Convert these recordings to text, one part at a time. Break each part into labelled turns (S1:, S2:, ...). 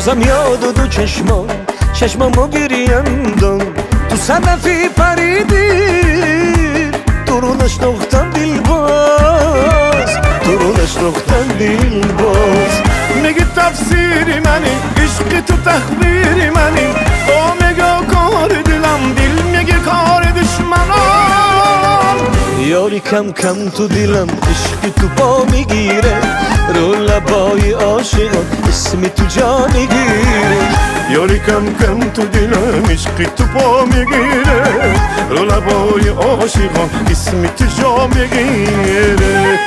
S1: بازم یاد دو چشما چشمامو گریندم تو صدفی پریدی تو رو باز تو رو دیل باز.
S2: میگی تفسیری منی عشق تو تخبیری منی. با میگه کار دلم دل میگه کار دشمنان.
S1: یاری کم کم تو دلم عشق تو با می‌گیره. رو لبای عاشقان اسمی تو جا می‌گیره.
S2: یاری کم کم تو دلم عشقی تو پا می‌گیره. رو لبای عاشقان اسمی تو جا می‌گیره.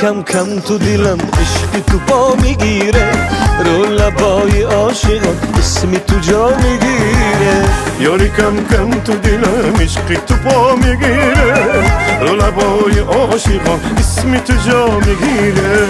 S1: کم کم تو دلم عشق تو با می‌گیره. رو لبای عاشقان اسمی تو جا می‌گیره.
S2: یاری کم کم تو دلم عشق تو پا می‌گیره. رو لبای عاشقان اسمی تو جا می‌گیره.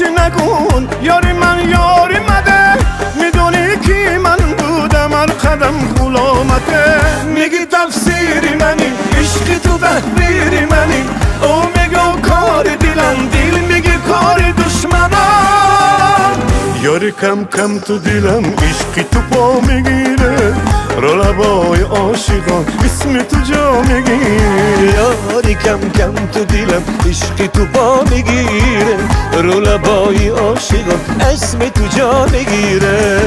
S2: غصه نکن یاری من یاری مده. می‌دونی کی من بودم؟ هر قدم غلامته
S1: میگی تفسیری منی. عشق تو تحبیری منی. او میگو کار دلم دل. میگی کار دشمنم.
S2: یاری کم کم تو دلم عشقی تو پا می‌گیره. رو لبای عاشقان اسم تو جا می‌گیره.
S1: یاری کم کم تو دلم عشقی تو پا می‌گیره. رو لبای عاشقان اسم تو جا می‌گیره.